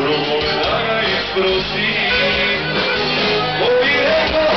Pro gonna pro fim, ouviremos.